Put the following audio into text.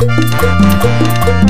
Música